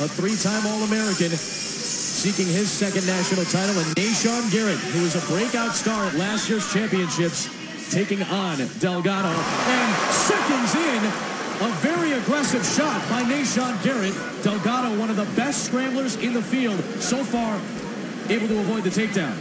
a three-time All-American, seeking his second national title, and Nahshon Garrett, who was a breakout star at last year's championships, taking on Delgado. And seconds in, a very aggressive shot by Nahshon Garrett. Delgado, one of the best scramblers in the field so far, able to avoid the takedown.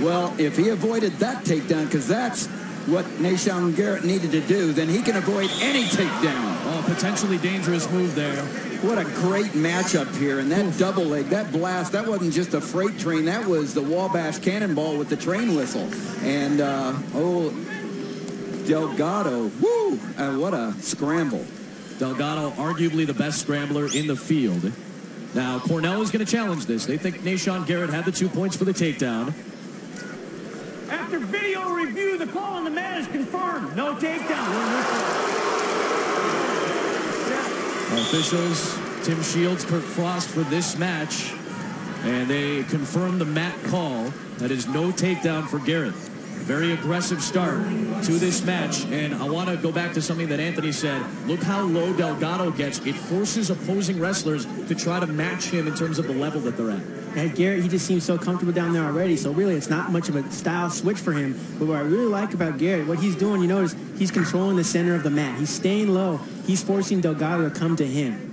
Well, if he avoided that takedown, because that's what Nahshon Garrett needed to do, then he can avoid any takedown. Oh, potentially dangerous move there. What a great matchup here. And that double leg, that blast, that wasn't just a freight train. That was the Wabash cannonball with the train whistle. And, uh, oh, Delgado, woo, uh, what a scramble. Delgado, arguably the best scrambler in the field. Now, Cornell is going to challenge this. They think Nahshon Garrett had the two points for the takedown. After video review, the call on the man is confirmed. No takedown. Officials, Tim Shields, Kirk Frost for this match. And they confirm the mat call. That is no takedown for Garrett. Very aggressive start to this match. And I want to go back to something that Anthony said. Look how low Delgado gets. It forces opposing wrestlers to try to match him in terms of the level that they're at. And Garrett, he just seems so comfortable down there already. So really, it's not much of a style switch for him. But what I really like about Garrett, what he's doing, you notice, he's controlling the center of the mat. He's staying low. He's forcing Delgado to come to him.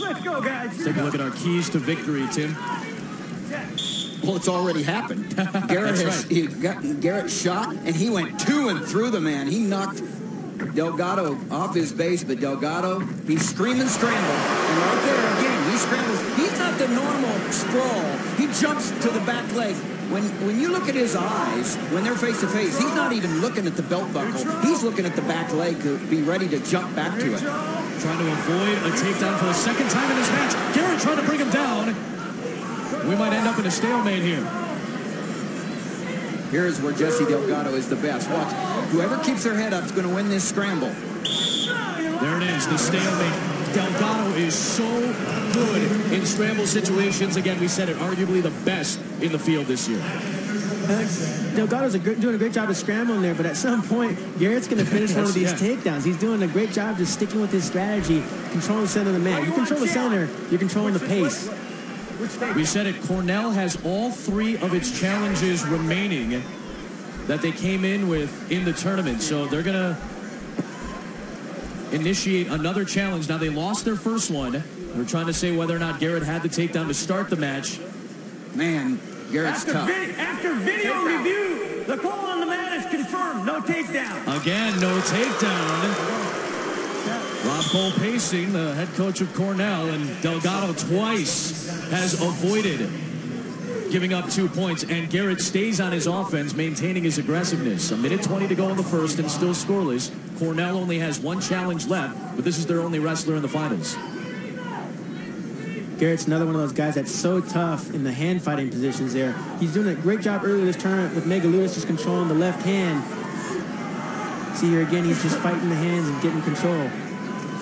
Let's go, guys. Let's take a look at our keys to victory, Tim. Well, it's already happened. Garrett, has, right. he got Garrett shot, and he went to and through the man. He knocked Delgado off his base, but Delgado, he's screaming scramble. And right there again, he scrambles. He's not the normal sprawl. He jumps to the back leg. When when you look at his eyes, when they're face to face, he's not even looking at the belt buckle. He's looking at the back leg to be ready to jump back to it. Trying to avoid a takedown for the second time in this match. Garrett trying to bring him down. We might end up in a stalemate here. Here's where Jesse Delgado is the best. Watch. Whoever keeps their head up is going to win this scramble. There it is, the stalemate. Delgado is so good in scramble situations. Again, we said it, arguably the best in the field this year. Uh, Delgado's a gr- doing a great job of scrambling there, but at some point, Garrett's going to finish one of these Yes, takedowns. He's doing a great job just sticking with his strategy, controlling the center of the mat. You control the center, you're controlling the pace. We said it, Cornell has all three of its challenges remaining that they came in with in the tournament. So they're going to initiate another challenge. Now, they lost their first one. We're trying to say whether or not Garrett had the takedown to start the match. Man, Garrett's After, tough. vid- after video review, the call on the mat is confirmed. No takedown. Again, no takedown. Rob Koll pacing, the head coach of Cornell, and Delgado twice has avoided giving up two points, and Garrett stays on his offense, maintaining his aggressiveness. A minute 20 to go in the first and still scoreless. Cornell only has one challenge left, but this is their only wrestler in the finals. Garrett's another one of those guys that's so tough in the hand fighting positions there. He's doing a great job earlier this tournament with Megaludis just controlling the left hand. See here again, he's just fighting the hands and getting control.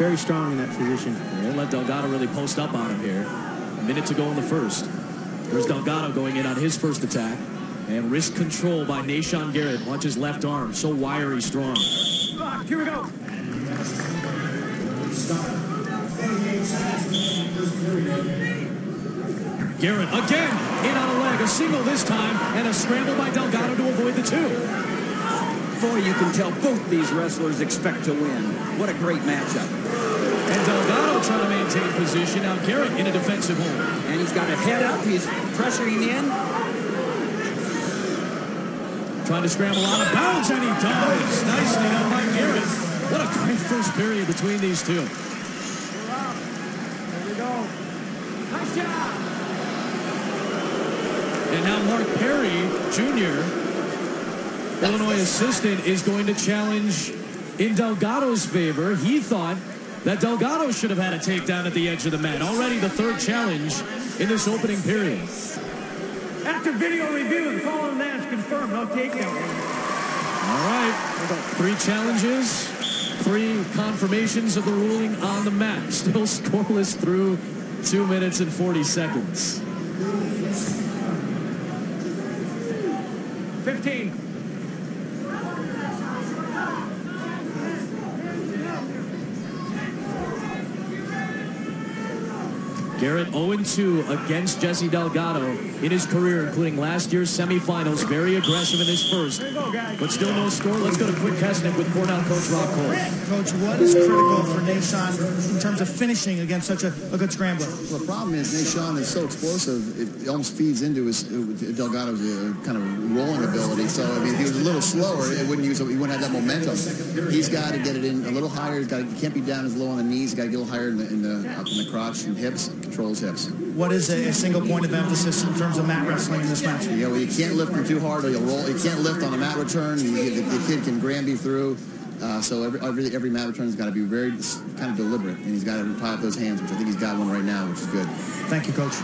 Very strong in that position. They won't let Delgado really post up on him here. A minute to go in the first. There's Delgado going in on his first attack. And wrist control by Nahshon Garrett. Watch his left arm. So wiry strong. Locked. Here we go. Garrett again in on a leg. A single this time. And a scramble by Delgado to avoid the two. Boy, you can tell both these wrestlers expect to win. What a great matchup. And Delgado trying to maintain position. Now Garrett in a defensive hold. And he's got a head up. He's pressuring in. Trying to scramble out of bounds. And he does. Nicely done by Garrett. What a great first period between these two. There we go. Nice job. And now Mark Perry, Jr., Illinois assistant, is going to challenge in Delgado's favor. He thought that Delgado should have had a takedown at the edge of the mat. Already the third challenge in this opening period. After video review, the call on the man is confirmed. No takedown. All right, three challenges, three confirmations of the ruling on the mat. Still scoreless through two minutes and 40 seconds. 15. Garrett 0-2 against Jesse Delgado in his career, including last year's semifinals. Very aggressive in his first, but still no score. Let's go to Quint Kessenich with Cornell coach Rob Koll. Coach, what is critical for Nahshon in terms of finishing against such a, a good scrambler? Well, the problem is Nahshon is so explosive, it almost feeds into his Delgado's uh, kind of rolling ability. So, I mean, if he was a little slower, it wouldn't use, he wouldn't have that momentum. He's got to get it in a little higher. He's got to, he can't be down as low on the knees. He's got to get a little higher in the, in the, up in the crotch and hips, control his hips. What is a, a, single point of emphasis in terms of mat wrestling in this match? Yeah, well, you can't lift him too hard or you'll roll. You can't lift on a mat return. You, the, the kid can Granby through. Uh, so every, every, every mat return has got to be very kind of deliberate, and he's got to tie up those hands, which I think he's got one right now, which is good. Thank you, Coach.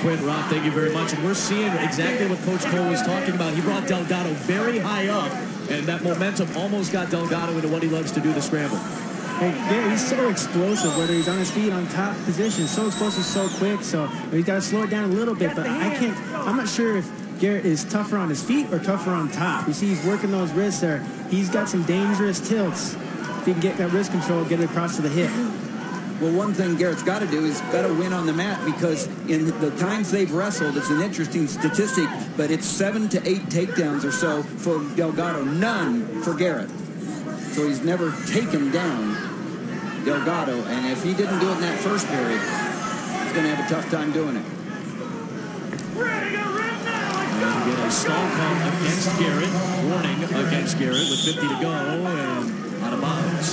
Quint, Rob, thank you very much. And we're seeing exactly what Coach Koll was talking about. He brought Delgado very high up, and that momentum almost got Delgado into what he loves to do, the scramble. Hey, yeah, he's so explosive, whether he's on his feet, on top position, so explosive, so quick. So he's got to slow it down a little bit. But I can't. I'm not sure if Garrett is tougher on his feet or tougher on top. You see, he's working those wrists there. He's got some dangerous tilts. If he can get that wrist control, get it across to the hip. Well, one thing Garrett's got to do is got to win on the mat because in the times they've wrestled, it's an interesting statistic, but it's seven to eight takedowns or so for Delgado, none for Garrett. So he's never taken down Delgado, and if he didn't do it in that first period, he's going to have a tough time doing it. And get a stall call against Garrett. Warning against Garrett with 50 to go and out of bounds.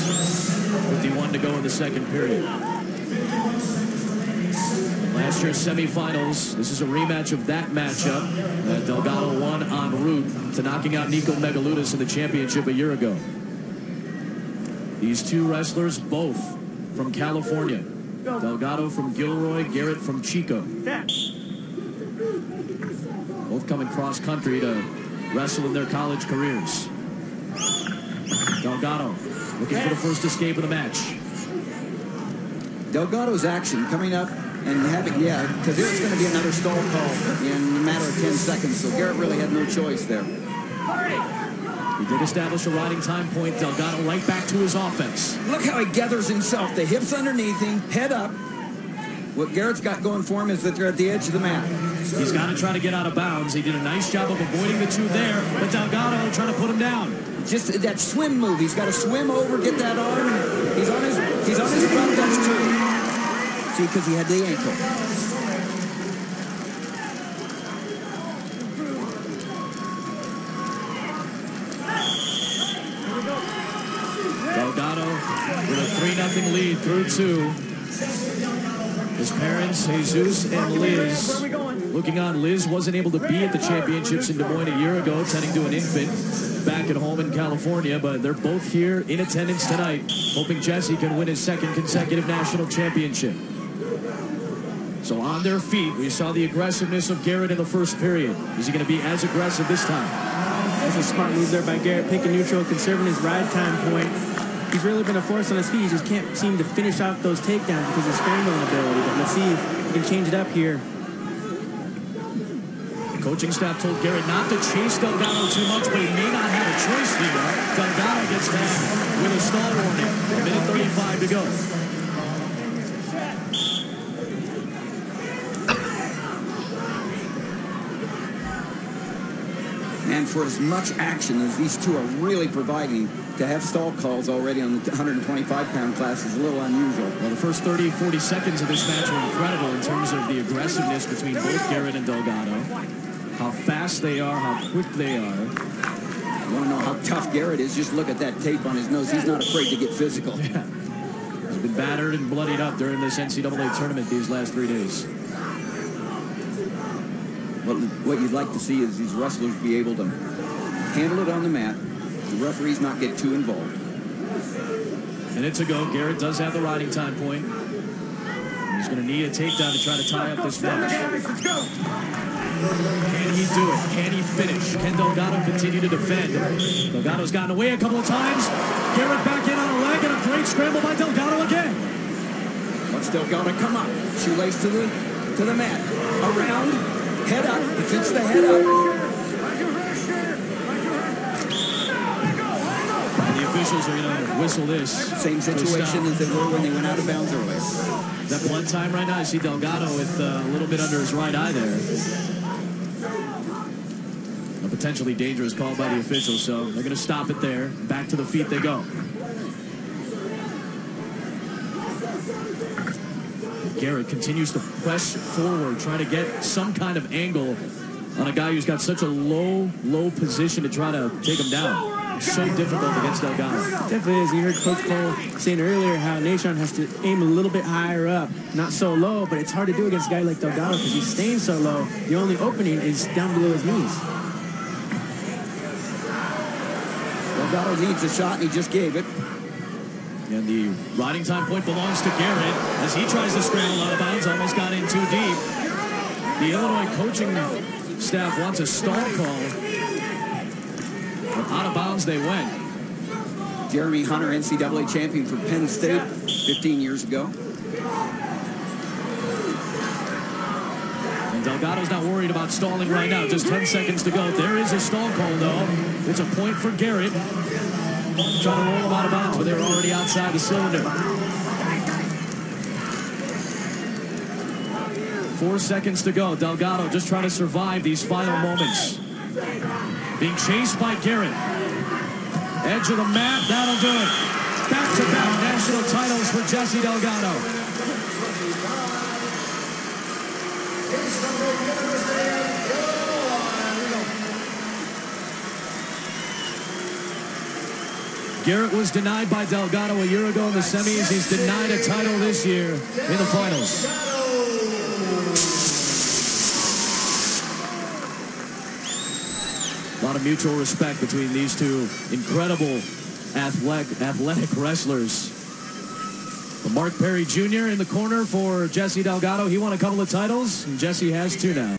51 to go in the second period. Last year's semifinals. This is a rematch of that matchup that Delgado won en route to knocking out Nico Megaludis in the championship a year ago. These two wrestlers, both from California. Delgado from Gilroy, Garrett from Chico. Both coming cross country to wrestle in their college careers. Delgado looking for the first escape of the match. Delgado's action coming up and having, yeah, because there's going to be another stall call in a matter of 10 seconds, so Garrett really had no choice there. He did establish a riding time point. Delgado right back to his offense. Look how he gathers himself. The hips underneath him, head up. What Garrett's got going for him is that they're at the edge of the mat. He's got to try to get out of bounds. He did a nice job of avoiding the two there, but Delgado trying to put him down. Just that swim move. He's got to swim over, get that arm. He's on his he's on his front. That's true. See, because he had the ankle. Delgado 3-0 lead through two. His parents, Jesus and Liz, looking on. Liz wasn't able to be at the championships in Des Moines a year ago, tending to an infant back at home in California, but they're both here in attendance tonight, hoping Jesse can win his second consecutive national championship. So on their feet, we saw the aggressiveness of Garrett in the first period. Is he going to be as aggressive this time? That's a smart move there by Garrett, picking neutral, conserving his ride time point. He's really been a force on his feet. He just can't seem to finish off those takedowns because of his scrambling ability. But let's see if he can change it up here. The coaching staff told Garrett not to chase Delgado too much, but he may not have a choice here. Delgado gets down with a stall warning. A minute 35 to go. And for as much action as these two are really providing, to have stall calls already on the 125-pound class is a little unusual. Well, the first 30, 40 seconds of this match were incredible in terms of the aggressiveness between both Garrett and Delgado. How fast they are, how quick they are. You want to know how tough Garrett is? Just look at that tape on his nose. He's not afraid to get physical. Yeah. He's been battered and bloodied up during this NCAA tournament these last three days. What, what you'd like to see is these wrestlers be able to handle it on the mat, the referees not get too involved. Minute to go. Garrett does have the riding time point. He's going to need a takedown to try to tie up this match. Can he do it? Can he finish? Can Delgado continue to defend? Delgado's gotten away a couple of times. Garrett back in on a leg and a great scramble by Delgado again. Watch Delgado come up. Shoelace to the to the mat. Around, head up. He keeps the head up. And the officials are going to whistle this. Same for a stop. situation as they were when they went out of bounds earlier. That blood time right now. I see Delgado with uh, a little bit under his right eye there. A potentially dangerous call by the officials, so they're going to stop it there. Back to the feet they go. Garrett continues to press forward, trying to get some kind of angle on a guy who's got such a low, low position to try to take him down. It's so difficult against Delgado. Definitely is. You heard Coach Koll saying earlier how Nahshon has to aim a little bit higher up, not so low, but it's hard to do against a guy like Delgado because he's staying so low. The only opening is down below his knees. Delgado needs a shot, and he just gave it. And the riding time point belongs to Garrett as he tries to scramble out of bounds. Almost got in too deep. The Illinois coaching staff wants a stall call. But out of bounds they went. Jeremy Hunter, NCAA champion for Penn State 15 years ago. And Delgado's not worried about stalling right now. Just 10 seconds to go. There is a stall call, though. It's a point for Garrett. Trying to roll them out of bounds, but they're already outside the cylinder. Four seconds to go. Delgado just trying to survive these final moments. Being chased by Garrett. Edge of the mat, that'll do it. Back-to-back national titles for Jesse Delgado. Garrett was denied by Delgado a year ago in the semis. He's denied a title this year in the finals. A lot of mutual respect between these two incredible athletic, athletic wrestlers. Mark Perry Jr. in the corner for Jesse Delgado. He won a couple of titles, and Jesse has two now.